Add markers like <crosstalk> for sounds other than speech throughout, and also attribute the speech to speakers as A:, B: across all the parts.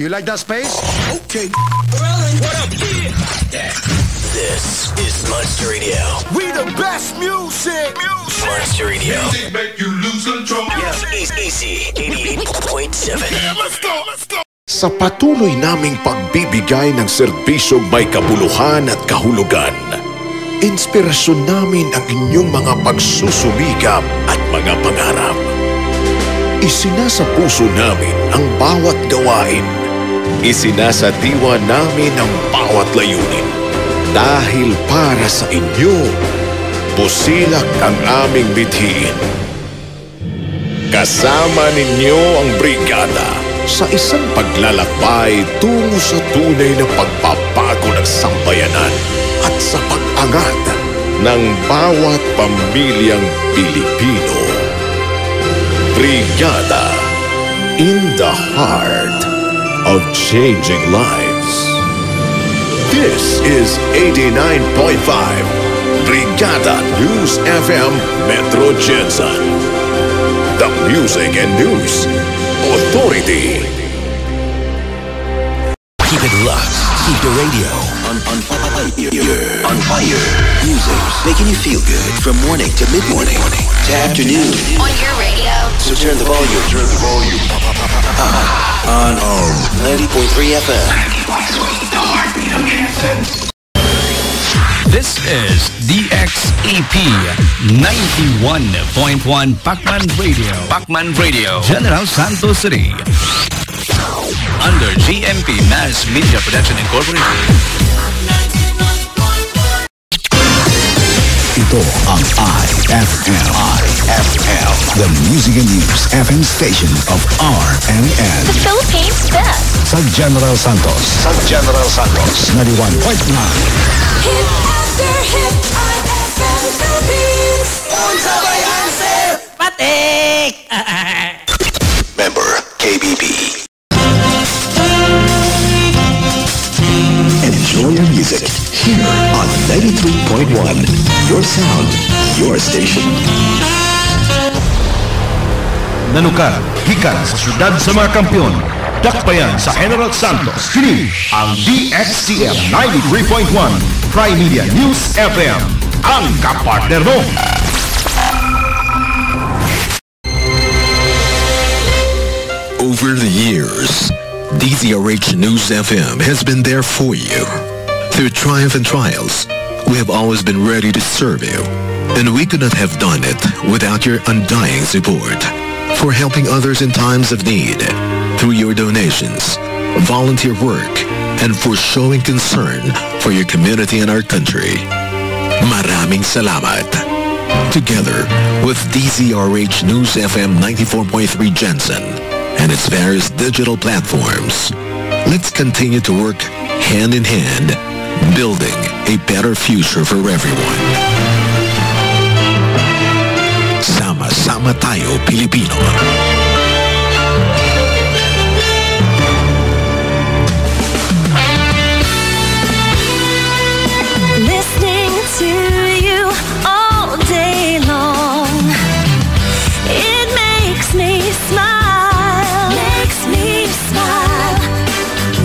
A: You like that space?
B: Okay.
C: What up, kid? This is Monster Radio.
B: We the best music.
C: Music. Monster Radio.
D: Music make you lose control.
C: Yeah, easy, easy. 88.7.
B: Yeah, let's go, let's go.
E: Sa patuloy naming pagbibigay ng serbisyong may kabuluhan at kahulugan, inspirasyon namin ang inyong mga pagsusumikap at mga pangarap. Isinasa puso namin ang bawat gawain. Isinasa diwa namin ang bawat layunin. Dahil para sa inyo, busilak ang aming bithiin. Kasama ninyo ang brigada sa isang paglalakbay tungo sa tunay na pagbabago ng sambayanan at sa pag-angat ng bawat pamilyang Pilipino. Brigada in the heart of changing lives. This is 89.5 Brigada News FM Metro GenSan. The Music and News Authority.
C: Keep it locked. Keep the radio on, on fire. On fire. Music making you feel good from morning to mid-morning to afternoon.
F: On your radio.
C: So turn the volume. Turn the volume. <laughs> On, on 90.3 FM.
G: This is DXEP 91.1 Pacman Radio. Pacman Radio. General Santos City. Under GMP Mass Media Production Incorporated.
H: Ito ang IFM. IFM. The Music and News FM station of RMN.
F: The Philippines best.
H: Sa General Santos. Sa General Santos. 91.9.
F: Hit after hit, IFM Philippines.
C: Member
H: Enjoy your music here on 93.1. Your sound, your station.
I: Nanukar, gikan sa syudad sa mga kampiyon. Dakbayan sa General Santos. Kini ang DXTM 93.1 Tri-Media News FM. Ang kapartner mo.
J: Over the years, DZRH News FM has been there for you. Through triumph and trials, we have always been ready to serve you. And we could not have done it without your undying support. For helping others in times of need, through your donations, volunteer work, and for showing concern for your community and our country. Maraming salamat. Together with DZRH News FM 94.3 GenSan and its various digital platforms, let's continue to work hand in hand, building a better future for everyone. Sama-sama tayo, Pilipino.
F: Listening to you all day long. It makes me smile. Makes me smile.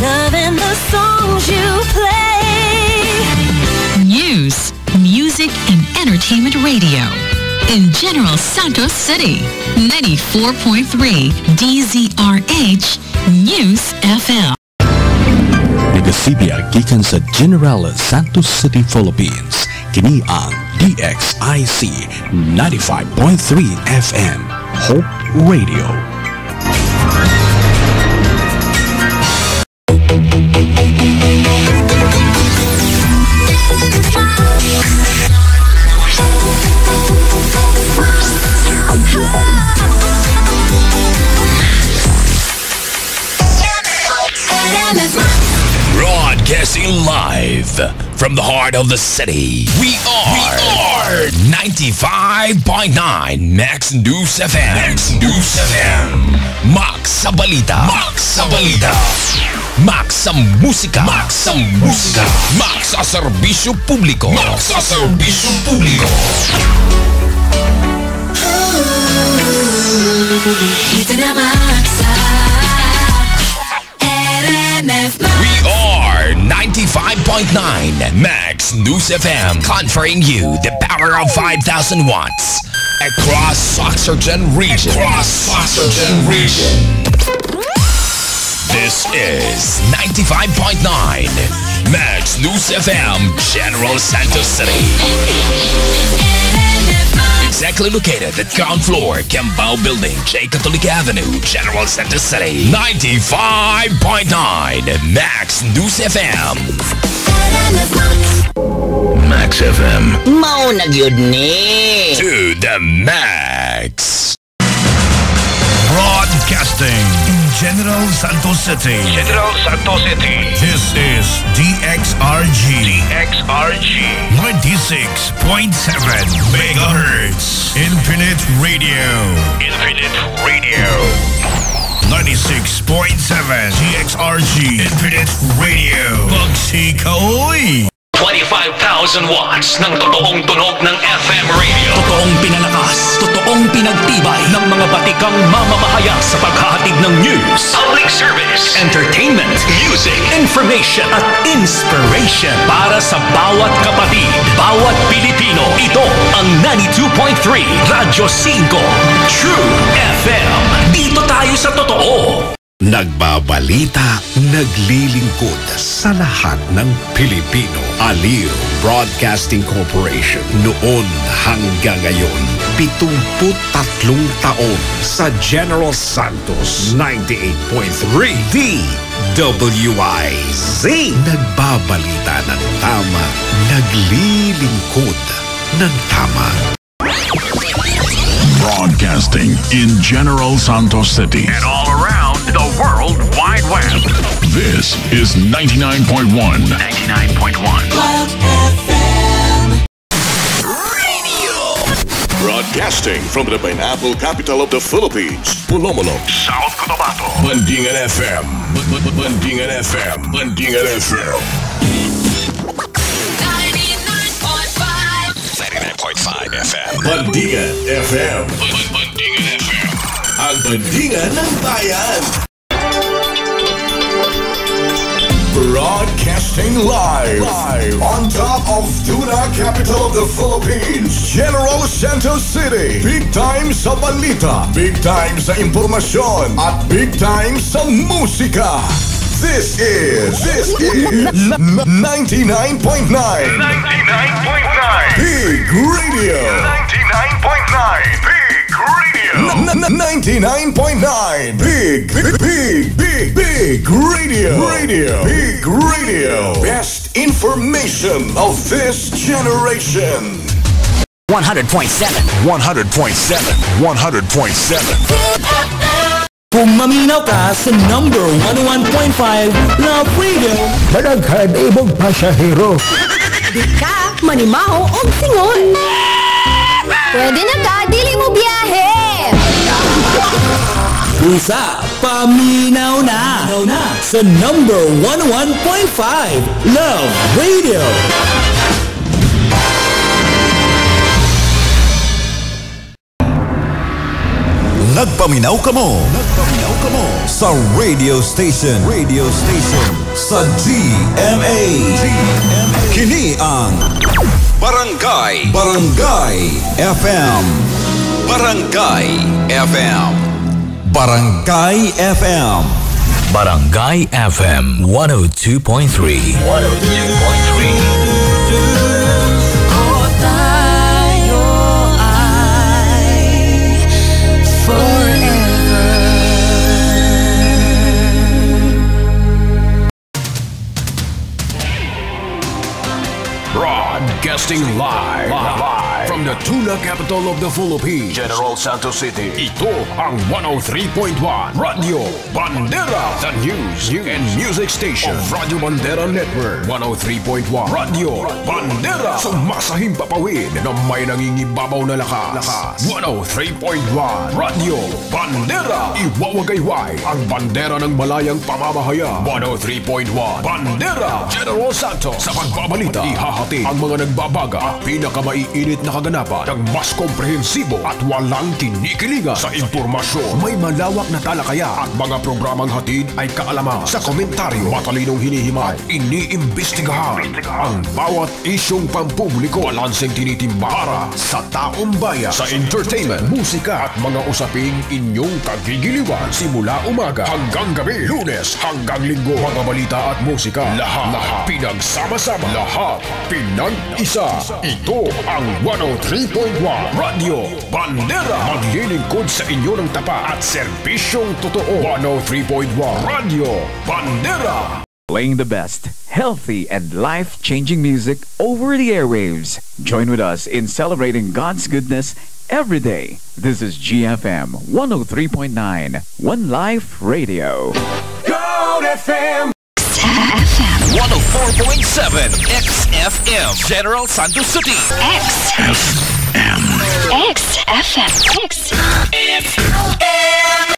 F: Loving the songs you play.
K: Music, and entertainment radio. In General Santos City, 94.3 DZRH News FM.
H: Nagasibya gikan sa General Santos City, Philippines. Kini ang DXIC 95.3 FM. Hope Radio.
G: Broadcasting live from the heart of the city. We are, we are 95.9 Max News FM. Max News FM. Max sa balita. Max sa balita. Max sa musika. Max sa musika. Max sa serbisyo publiko. Max sa serbisyo publiko.
F: Dito na Maxa
G: 95.9 Max News FM conferring you the power of 5,000 watts across Soccsksargen region. Across Soccsksargen region. This is 95.9 Max News FM General Santos City. Exactly located at ground floor, Kembao Building, J. Catolico Avenue, General Santos City. 95.9 Max News FM. Max FM.
A: Mao na gyud ni.
G: To the max.
L: Broadcasting in General Santos City. General Santos City. This is DXRG. DXRG. 96.7 megahertz. Infinite Radio. Infinite Radio. 96.7 DXRG. Infinite Radio. Bugsy Kaoy.
M: 25,000 watts ng totoong tunog ng FM radio.
N: Totoong pinalakas, totoong pinagtibay ng mga batikang mamamahayag sa paghahatid ng news,
M: Public service,
N: entertainment,
M: music,
N: information at inspiration para sa bawat kapatid, bawat Pilipino. Ito ang 92.3 Radyo 5 True FM. Dito tayo sa totoo.
O: Nagbabalita, naglilingkod sa lahat ng Pilipino. Aliw Broadcasting Corporation noon hanggang ngayon. 73 taon sa General Santos 98.3 DWIZ. Nagbabalita ng tama, naglilingkod ng tama.
P: Broadcasting in General Santos City.
L: And all around Wide Web.
P: This is 99.1
L: 99.1
O: Broadcasting from the pineapple capital of the Philippines, Polomolok.
L: South Cotabato.
P: Bondingan FM. Bondingan FM. Bondingan FM.
G: 99.5 FM.
O: Bondingan FM.
P: Bondingan FM.
O: Ang bandingan ng bayan. Broadcasting live, live. On top of Tuna capital of the Philippines, General Santos City. Big time sa balita, big time sa impormasyon, at big time sa musika. This is, this is 99.9
L: 99.9
O: Big Radio. 99.9 Big, big, big, big, big Radio. Radio. Big Radio. Best information of this generation.
N: 100.7
O: 100.7 100.7
N: Kung maminaw ka sa number 101.5 Love Radio,
Q: Madaghan ibog pasahero.
R: Di ka, manimaho o singon. Pwede na ka, dili mo biyahe.
N: Usa, paminaw na. na sa number 101.5 Love Radio.
S: Nagpaminaw ka mo. Nagpaminaw ka mo sa radio station. Radio station sa GMA. GMA. Kini ang
T: Barangay.
S: Barangay FM.
T: Barangay FM.
S: Barangay FM.
N: Barangay FM 102.3 102.3
L: Broadcasting live, live. From the tuna capital of the Philippines, General Santos City. Ito ang 103.1 Radio Bandera, the news, and music station of Radio Bandera Network. 103.1 Radio Bandera, sumasahing papawid na may nangingibabaw na lakas. 103.1 Radio Bandera, iwawagayway ang bandera ng malayang pamamahayag. 103.1 Bandera, General Santos. Sa pagbabalita, ihahatid ang mga nagbabalik pinakamabaga at pinakamaiinit na kaganapan ng mas komprehensibo at walang kinikilingan sa impormasyon. May malawak na talakaya at mga programang hatid ay kaalaman sa komentaryo, matalinong hinihimay, iniimbestigahan ang bawat isyong pampubliko, balanseng tinitimba para sa taong bayan, sa entertainment, musika at mga usaping inyong kagigiliwan simula umaga hanggang gabi, lunes hanggang linggo, mga balita at musika, lahat, lahat pinagsama-sama, lahat pinag-isa. Ito ang 103.1 Radio Bandera. Maglilingkod sa inyo ng tapa at serbisyong totoo. 103.1 Radio Bandera.
U: Playing the best, healthy, and life changing music over the airwaves. Join with us in celebrating God's goodness every day. This is GFM 103.9, One Life Radio.
L: Go FM!
G: 104.7 XFM General Santos City.
K: XFM. XFM. XFM.